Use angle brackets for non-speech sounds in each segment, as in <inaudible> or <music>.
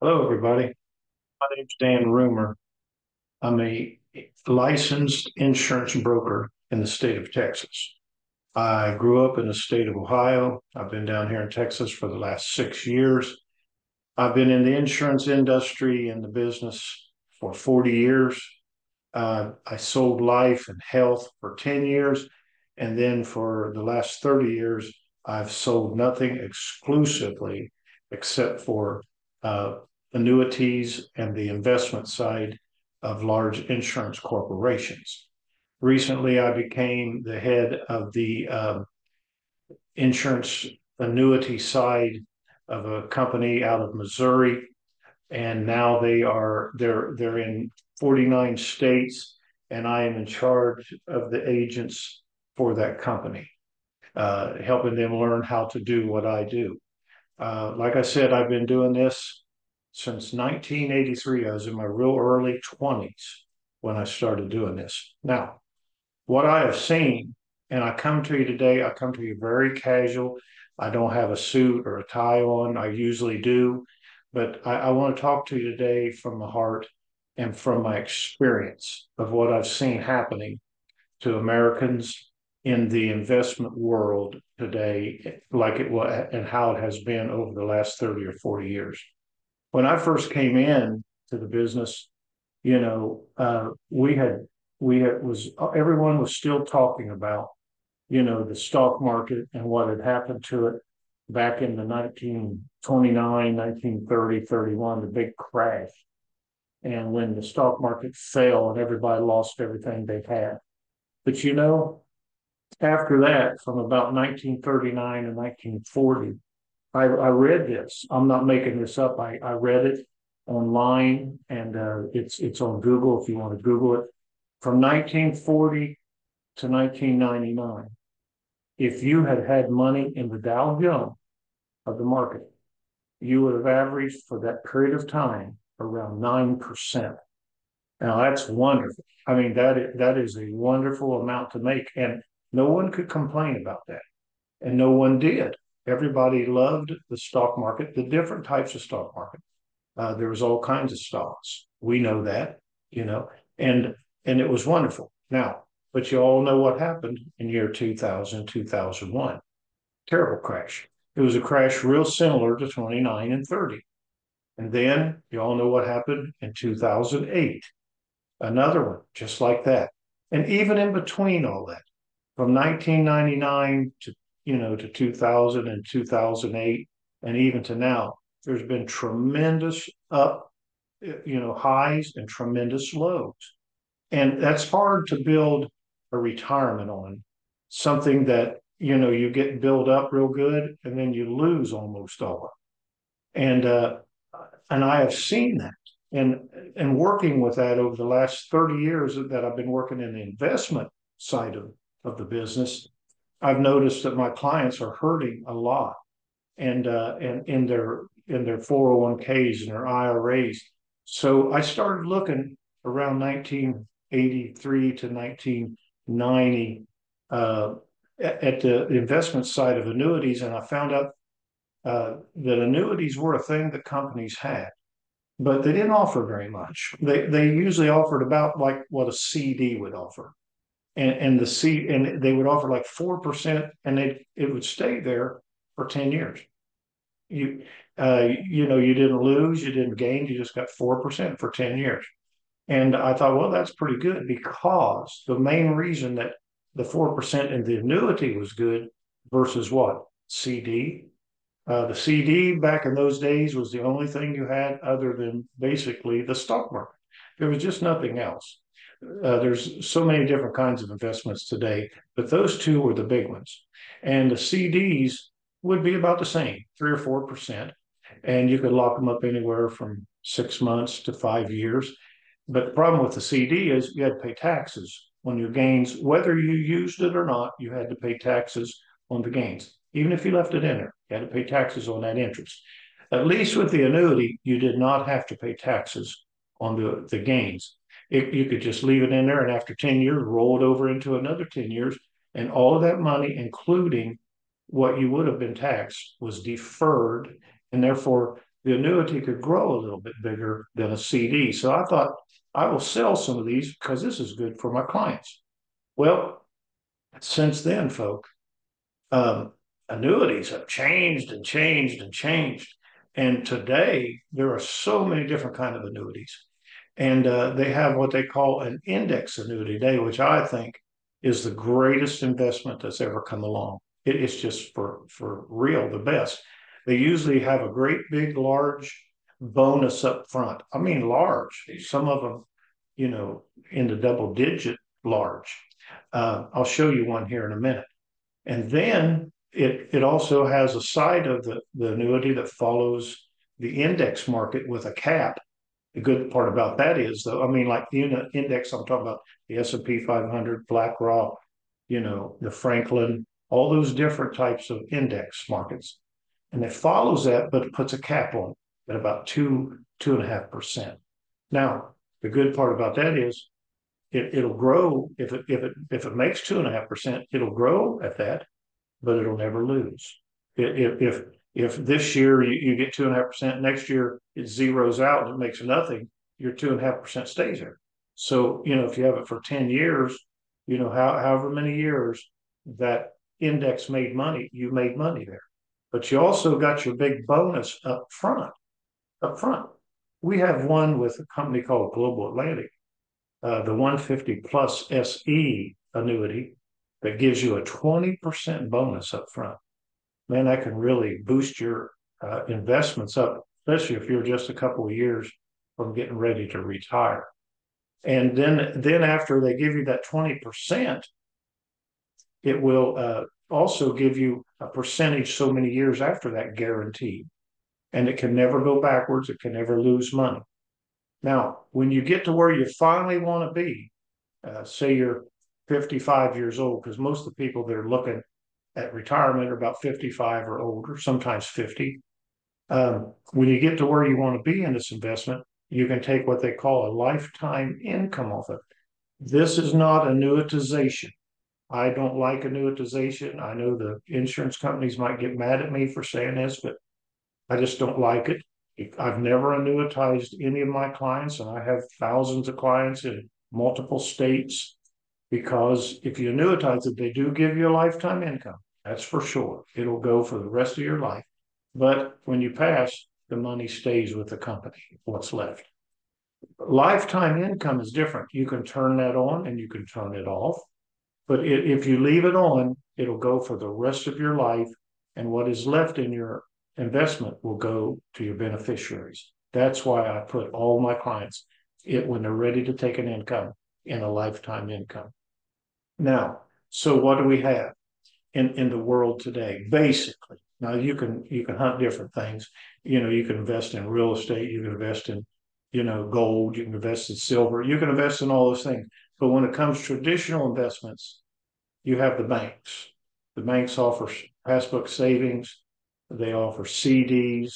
Hello, everybody. My name's Dan Rumer. I'm a licensed insurance broker in the state of Texas. I grew up in the state of Ohio. I've been down here in Texas for the last six years. I've been in the insurance industry and the business for 40 years. Uh, I sold life and health for 10 years. And then for the last 30 years, I've sold nothing exclusively except for uh, annuities and the investment side of large insurance corporations. Recently, I became the head of the uh, insurance annuity side of a company out of Missouri, and now they are they're they're in 49 states, and I am in charge of the agents for that company, uh, helping them learn how to do what I do. Uh, like I said, I've been doing this since 1983. I was in my real early 20s when I started doing this. Now, what I have seen, and I come to you today, I come to you very casual. I don't have a suit or a tie on. I usually do, but I, I want to talk to you today from the heart and from my experience of what I've seen happening to Americans in the investment world today, like it was and how it has been over the last 30 or 40 years when I first came in to the business, you know, uh, we had we had was everyone was still talking about, you know, the stock market and what had happened to it back in the 1929, 1930, 31, the big crash. And when the stock market fell and everybody lost everything they had. But you know, after that, from about 1939 to 1940, I, I read this. I'm not making this up. I, I read it online and uh, it's it's on Google if you want to Google it. From 1940 to 1999, if you had had money in the Dow Jones of the market, you would have averaged for that period of time around 9%. Now that's wonderful. I mean, that is, that is a wonderful amount to make. And no one could complain about that. And no one did. Everybody loved the stock market, the different types of stock market. Uh, there was all kinds of stocks. We know that, you know, and and it was wonderful. Now, but you all know what happened in year 2000, 2001. Terrible crash. It was a crash real similar to 29 and 30. And then you all know what happened in 2008. Another one just like that. And even in between all that, from 1999 to you know, to 2000 and 2008, and even to now, there's been tremendous up, you know, highs and tremendous lows. And that's hard to build a retirement on something that, you know, you get built up real good and then you lose almost all. Of. And, uh, and I have seen that and, and working with that over the last 30 years that I've been working in the investment side of, of the business, I've noticed that my clients are hurting a lot, and uh, and in their in their 401ks and their IRAs. So I started looking around 1983 to 1990 uh, at the investment side of annuities, and I found out uh, that annuities were a thing that companies had, but they didn't offer very much. They they usually offered about like what a CD would offer and, and the seat and they would offer like four percent and it it would stay there for 10 years. You uh, you know you didn't lose you didn't gain you just got four percent for 10 years. And i thought well that's pretty good because the main reason that the four percent in the annuity was good versus what? Cd uh, the cd back in those days was the only thing you had other than basically the stock market. There was just nothing else uh, there's so many different kinds of investments today, but those two were the big ones. And the CDs would be about the same, three or four percent, and you could lock them up anywhere from six months to five years. But the problem with the CD is you had to pay taxes on your gains, whether you used it or not. You had to pay taxes on the gains, even if you left it in there. You had to pay taxes on that interest. At least with the annuity, you did not have to pay taxes on the, the gains. It, you could just leave it in there and after 10 years, roll it over into another 10 years. And all of that money, including what you would have been taxed, was deferred. And therefore, the annuity could grow a little bit bigger than a CD. So I thought I will sell some of these because this is good for my clients. Well, since then, folk, um, annuities have changed and changed and changed. And today there are so many different kind of annuities, and uh, they have what they call an index annuity day, which I think is the greatest investment that's ever come along. It, it's just for for real the best. They usually have a great big large bonus up front. I mean large. Some of them, you know, in the double digit large. Uh, I'll show you one here in a minute. And then it, it also has a side of the, the annuity that follows the index market with a cap. The good part about that is, though, I mean, like the index, I'm talking about the S&P 500, BlackRock, you know, the Franklin, all those different types of index markets. And it follows that, but it puts a cap on it at about two, two and a half percent. Now, the good part about that is it, it'll grow if it if it if it makes two and a half percent, it'll grow at that but it'll never lose. If if if this year you, you get two and a half percent, next year it zeroes out and it makes nothing, your two and a half percent stays there. So you know if you have it for ten years, you know how, however many years that index made money, you made money there. But you also got your big bonus up front. Up front, we have one with a company called Global Atlantic, uh, the 150 plus SE annuity that gives you a 20% bonus up front. Man, that can really boost your uh, investments up, especially if you're just a couple of years from getting ready to retire. And then, then after they give you that 20%, it will uh, also give you a percentage so many years after that guaranteed. And it can never go backwards, it can never lose money. Now, when you get to where you finally want to be, uh, say you're 55 years old because most of the people that are looking at retirement are about 55 or older, sometimes 50. Um, when you get to where you want to be in this investment, you can take what they call a lifetime income off it. This is not annuitization. I don't like annuitization. I know the insurance companies might get mad at me for saying this, but I just don't like it. I've never annuitized any of my clients, and I have thousands of clients in multiple states because if you annuitize it, they do give you a lifetime income. That's for sure. It'll go for the rest of your life. But when you pass, the money stays with the company, what's left. Lifetime income is different. You can turn that on and you can turn it off. But it, if you leave it on, it'll go for the rest of your life. And what is left in your investment will go to your beneficiaries. That's why I put all my clients it when they're ready to take an income in a lifetime income. Now, so what do we have in, in the world today? Basically, now you can you can hunt different things. You know, you can invest in real estate, you can invest in, you know, gold, you can invest in silver, you can invest in all those things. But when it comes to traditional investments, you have the banks. The banks offer passbook savings, they offer CDs,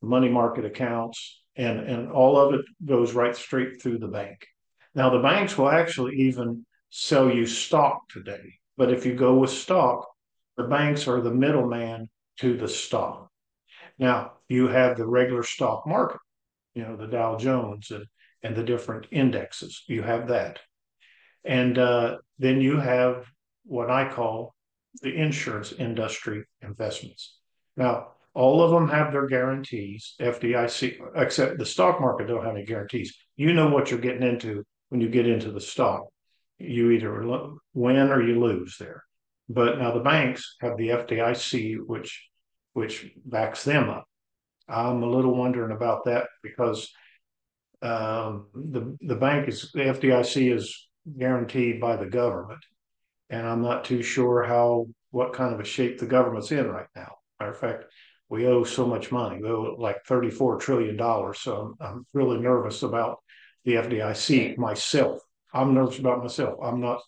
money market accounts, and, and all of it goes right straight through the bank. Now the banks will actually even sell you stock today. But if you go with stock, the banks are the middleman to the stock. Now, you have the regular stock market, you know, the Dow Jones and, and the different indexes. You have that. And uh, then you have what I call the insurance industry investments. Now, all of them have their guarantees, FDIC, except the stock market don't have any guarantees. You know what you're getting into when you get into the stock you either win or you lose there. But now the banks have the FDIC, which which backs them up. I'm a little wondering about that because um, the the bank is the FDIC is guaranteed by the government, and I'm not too sure how what kind of a shape the government's in right now. Matter of fact, we owe so much money, we owe like 34 trillion dollars. So I'm, I'm really nervous about the FDIC myself. I'm nervous about myself. I'm not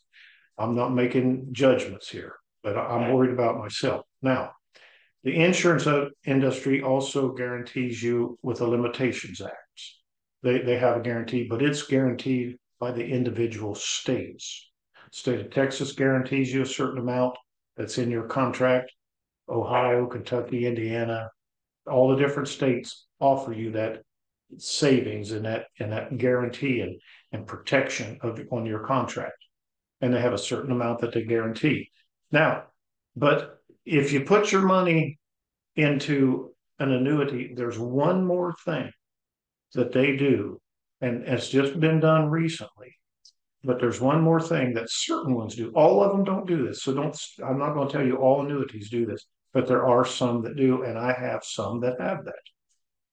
I'm not making judgments here, but I'm worried about myself. Now, the insurance industry also guarantees you with the Limitations Acts. They they have a guarantee, but it's guaranteed by the individual states. State of Texas guarantees you a certain amount that's in your contract. Ohio, Kentucky, Indiana, all the different states offer you that savings and that and that guarantee and, and protection of on your contract. And they have a certain amount that they guarantee. Now, but if you put your money into an annuity, there's one more thing that they do, and it's just been done recently. But there's one more thing that certain ones do. All of them don't do this. So don't, I'm not going to tell you all annuities do this, but there are some that do, and I have some that have that.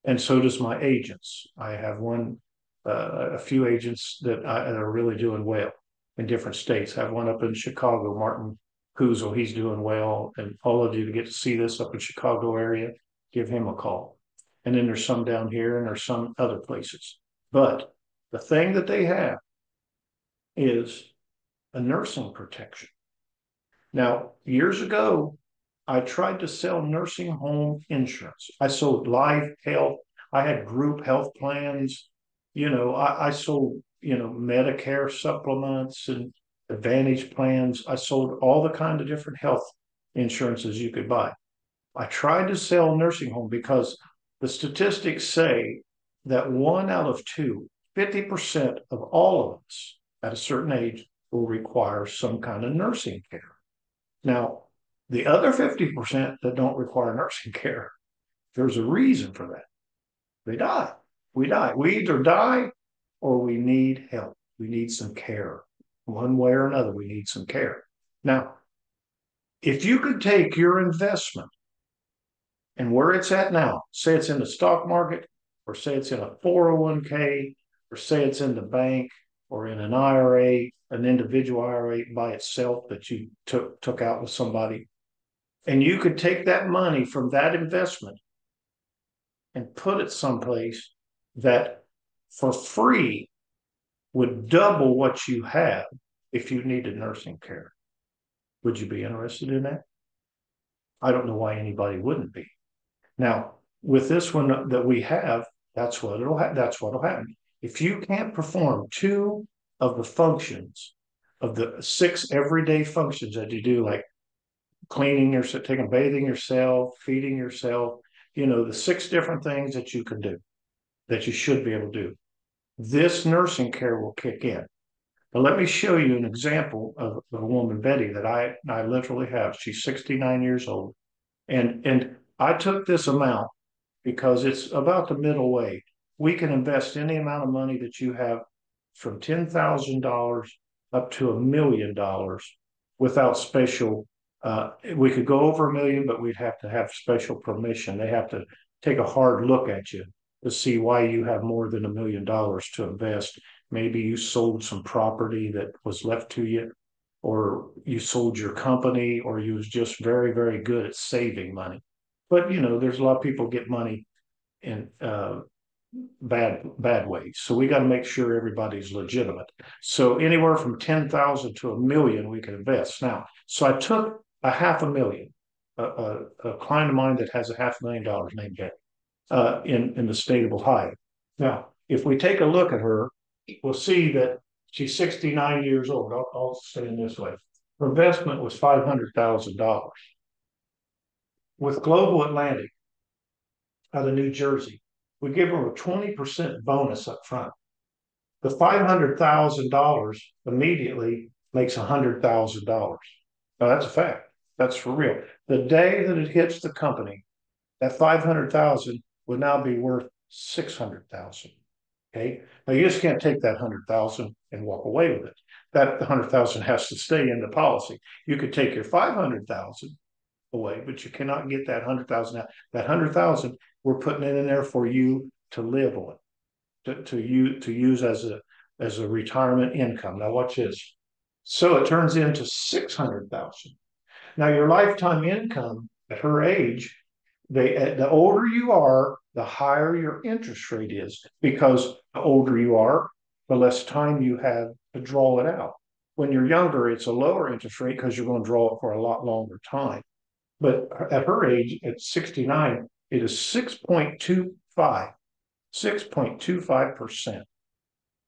And so does my agents. I have one, uh, a few agents that, I, that are really doing well in different states. I have one up in Chicago, Martin Kuzel, he's doing well. And all of you to get to see this up in Chicago area, give him a call. And then there's some down here and there's some other places. But the thing that they have is a nursing protection. Now, years ago, I tried to sell nursing home insurance. I sold life health. I had group health plans. You know, I, I sold, you know, Medicare supplements and Advantage plans. I sold all the kind of different health insurances you could buy. I tried to sell nursing home because the statistics say that one out of two, 50% of all of us at a certain age will require some kind of nursing care. Now, the other 50% that don't require nursing <laughs> care, there's a reason for that. They die. We die. We either die or we need help. We need some care. One way or another, we need some care. Now, if you could take your investment and where it's at now, say it's in the stock market, or say it's in a 401k, or say it's in the bank, or in an IRA, an individual IRA by itself that you took took out with somebody, and you could take that money from that investment and put it someplace that for free would double what you have if you needed nursing care. Would you be interested in that? I don't know why anybody wouldn't be. Now, with this one that we have, that's what it'll ha- that's what'll happen. If you can't perform two of the functions of the six everyday functions that you do, like cleaning yourself, taking bathing yourself, feeding yourself, you know, the six different things that you can do that you should be able to do. This nursing care will kick in. But let me show you an example of, of a woman, Betty, that I, I literally have. She's 69 years old. And, and I took this amount because it's about the middle way. We can invest any amount of money that you have from $10,000 up to a million dollars without special. Uh, we could go over a million, but we'd have to have special permission. They have to take a hard look at you to see why you have more than a million dollars to invest. Maybe you sold some property that was left to you, or you sold your company, or you was just very, very good at saving money. But you know, there's a lot of people get money in uh, bad bad ways. So we got to make sure everybody's legitimate. So anywhere from ten thousand to a million, we can invest. Now, so I took a half a million. A, a, a client of mine that has a half million dollars named Betty uh, in in the state of Ohio. Now, if we take a look at her, we'll see that she's 69 years old. I'll, I'll say it this way: her investment was five hundred thousand dollars. With Global Atlantic out of New Jersey, we give her a 20% bonus up front. The $500,000 immediately makes $100,000. Now, that's a fact. That's for real. The day that it hits the company, that 500,000 would now be worth 600,000. Okay. Now you just can't take that 100,000 and walk away with it. That 100,000 has to stay in the policy. You could take your 500,000 away, but you cannot get that 100,000 out. That 100,000 we're putting it in there for you to live on, to, to you to use as a as a retirement income. Now watch this. So it turns into 600,000. Now your lifetime income at her age, they eh, the older you are, the higher your interest rate is because the older you are, the less time you have to draw it out. When you're younger, it's a lower interest rate because you're going to draw it for a lot longer time. But at her age, at 69, it is 6.25, 6.25%.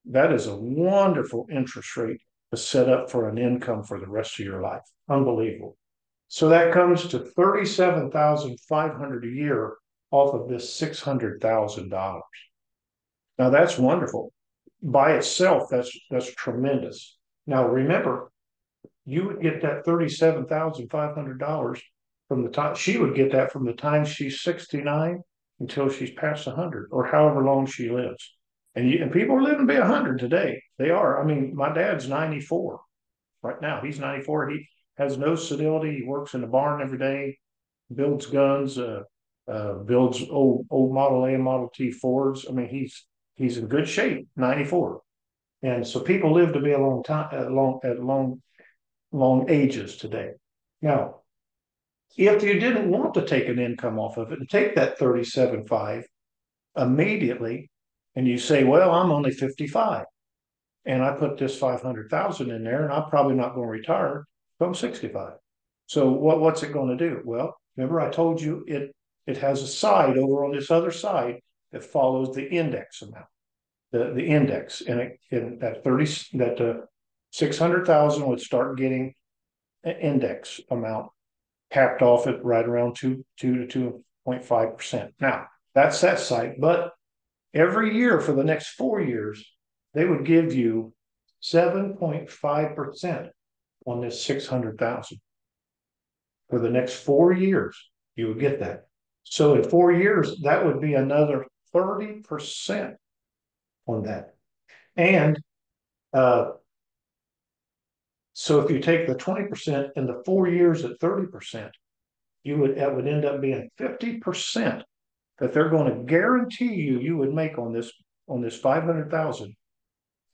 That is a wonderful interest rate to set up for an income for the rest of your life. Unbelievable. So that comes to 37,500 a year off of this six hundred thousand dollars. Now that's wonderful. By itself, that's that's tremendous. Now remember, you would get that thirty-seven thousand five hundred dollars from the time she would get that from the time she's sixty-nine until she's past hundred or however long she lives. And you, and people are living to be hundred today. They are. I mean, my dad's ninety-four right now. He's ninety-four. He has no sedility. He works in the barn every day, builds guns, uh, uh, builds old old Model A Model T Fords. I mean, he's he's in good shape, ninety-four. And so people live to be a long time, at long at long long ages today. Now, if you didn't want to take an income off of it and take that thirty-seven five immediately, and you say, well, I'm only fifty-five. And I put this five hundred thousand in there, and I'm probably not going to retire I'm sixty-five. So what, what's it going to do? Well, remember I told you it it has a side over on this other side that follows the index amount, the the index, and it that thirty that uh, six hundred thousand would start getting an index amount capped off at right around two two to two point five percent. Now that's that side, but every year for the next four years, they would give you seven point five percent on this six hundred thousand. For the next four years, you would get that. So in four years, that would be another thirty percent on that. And uh, so if you take the twenty percent in the four years at thirty percent, you would that would end up being fifty percent that they're going to guarantee you you would make on this on this five hundred thousand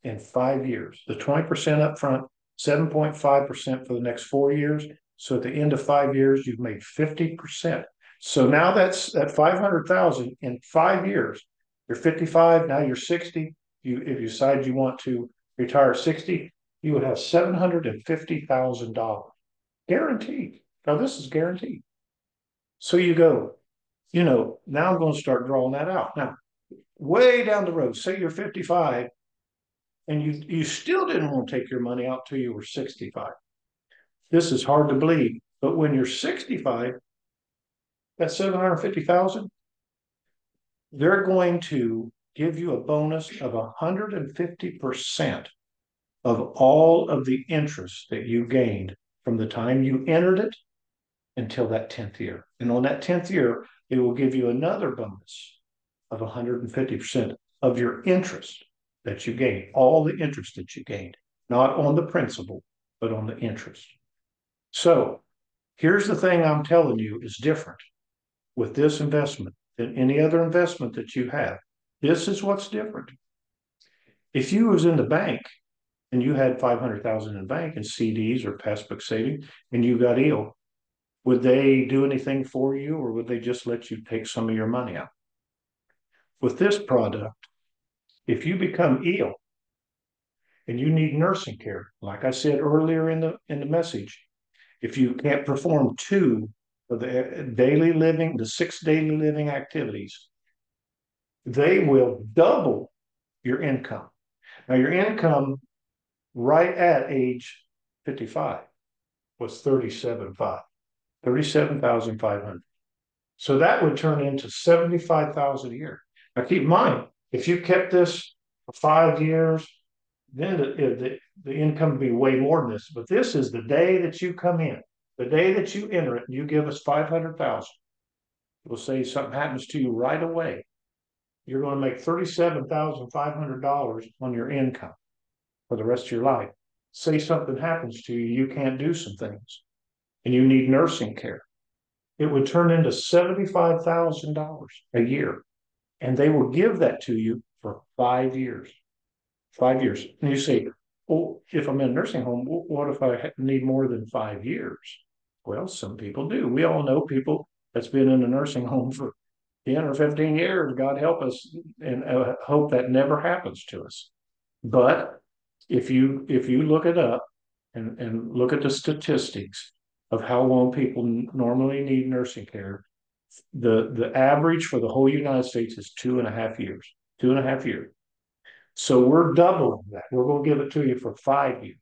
in five years. The twenty percent up front, seven point five percent for the next four years. So at the end of five years, you've made fifty percent. So now that's hundred thousand in five years. You're fifty five. Now you're sixty. You if you decide you want to retire at sixty, you would have seven hundred and fifty thousand dollars guaranteed. Now this is guaranteed. So you go, you know, now I'm going to start drawing that out. Now, way down the road, say you're 55 and you you still didn't want to take your money out till you were 65. This is hard to believe, but when you're 65, that's 750,000, they're going to give you a bonus of 150% of all of the interest that you gained from the time you entered it until that 10th year. And on that 10th year, it will give you another bonus of 150% of your interest that you gained, all the interest that you gained, not on the principal, but on the interest. So here's the thing I'm telling you is different with this investment than any other investment that you have. This is what's different. If you was in the bank and you had 500,000 in bank and CDs or passbook saving and you got ill, would they do anything for you or would they just let you take some of your money out? With this product, if you become ill and you need nursing care, like I said earlier in the in the message, if you can't perform two of the uh, daily living, the six daily living activities, they will double your income. Now, your income right at age 55 was 37.5, 37,500. So that would turn into 75,000 a year. Now keep in mind, if you kept this for five years, then the, the, the income would be way more than this. But this is the day that you come in, the day that you enter it, and you give us 500,000. We'll say something happens to you right away. You're going to make $37,500 on your income for the rest of your life. Say something happens to you, you can't do some things, and you need nursing care. It would turn into $75,000 a year and they will give that to you for five years. Five years. And you say, well, if I'm in a nursing home, what if I need more than five years? Well, some people do. We all know people that's been in a nursing home for 10 or 15 years. God help us and uh, hope that never happens to us. But if you if you look it up and, and look at the statistics of how long people normally need nursing care, the the average for the whole United States is two and a half years. Two and a half years. So we're doubling that. We're going to give it to you for five years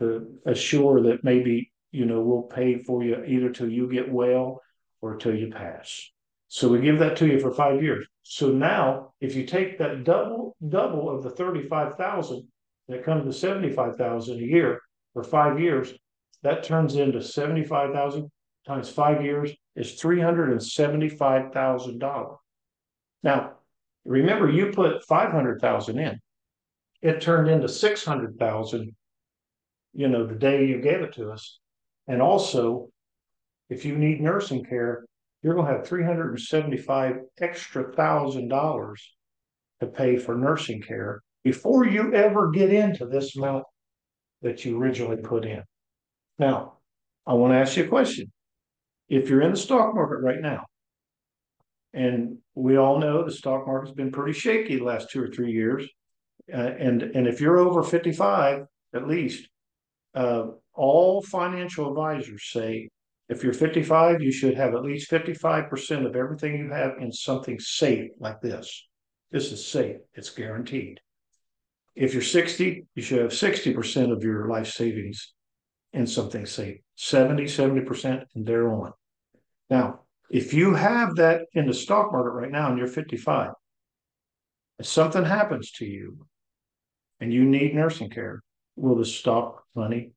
to assure that maybe you know we'll pay for you either till you get well or till you pass. So we give that to you for five years. So now, if you take that double, double of the thirty-five thousand, that comes to seventy-five thousand a year for five years, that turns into seventy-five thousand times five years is three hundred and seventy-five thousand dollars. Now, remember, you put five hundred thousand in. It turned into six hundred thousand, you know, the day you gave it to us. And also, if you need nursing care, you're have three hundred and seventy-five extra thousand dollars to pay for nursing care before you ever get into this amount that you originally put in. Now, I want to ask you a question. If you're in the stock market right now, and we all know the stock market's been pretty shaky the last two or three years, uh, and and if you're over 55 at least, uh, all financial advisors say if you're 55, you should have at least 55% of everything you have in something safe like this. This is safe, it's guaranteed. If you're 60, you should have 60% of your life savings in something safe, 70, 70%, and they're on. Now, if you have that in the stock market right now and you're 55, if something happens to you and you need nursing care, will the stock money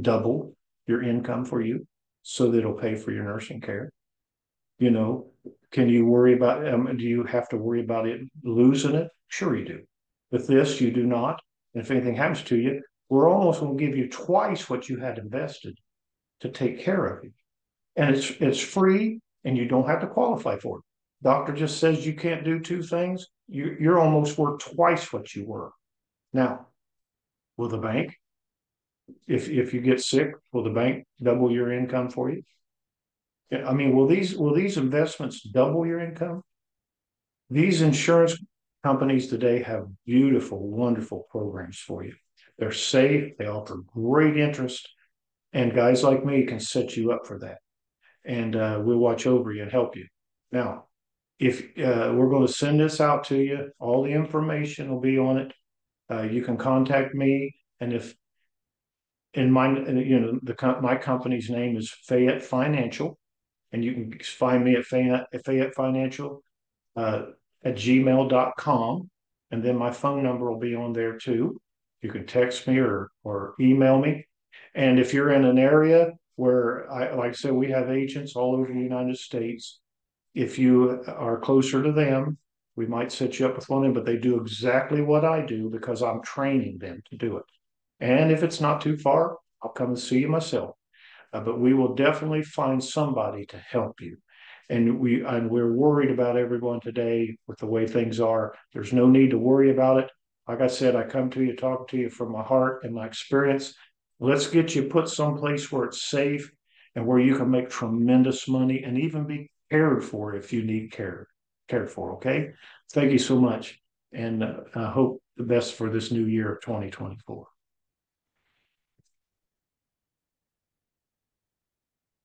double your income for you so that it'll pay for your nursing care? You know, can you worry about, um, do you have to worry about it losing it? Sure, you do. With this, you do not. And if anything happens to you, we're almost going to give you twice what you had invested to take care of you. And it's it's free and you don't have to qualify for it. Doctor just says you can't do two things, you, you're almost worth twice what you were. Now, will the bank, if if you get sick, will the bank double your income for you? I mean, will these will these investments double your income? These insurance companies today have beautiful, wonderful programs for you. They're safe, they offer great interest, and guys like me can set you up for that. And uh, we'll watch over you and help you. Now, if uh, we're going to send this out to you, all the information will be on it. Uh, you can contact me, and if in my you know the my company's name is Fayette Financial, and you can find me at Fayette, Fayette Financial. Uh, at gmail.com. And then my phone number will be on there too. You can text me or, or email me. And if you're in an area where, I, like I said, we have agents all over the United States. If you are closer to them, we might set you up with one of them, but they do exactly what I do because I'm training them to do it. And if it's not too far, I'll come and see you myself. Uh, but we will definitely find somebody to help you and we and we're worried about everyone today with the way things are. There's no need to worry about it. Like I said, I come to you, talk to you from my heart and my experience. Let's get you put someplace where it's safe and where you can make tremendous money and even be cared for if you need care cared for. Okay. Thank you so much. And uh, I hope the best for this new year of 2024.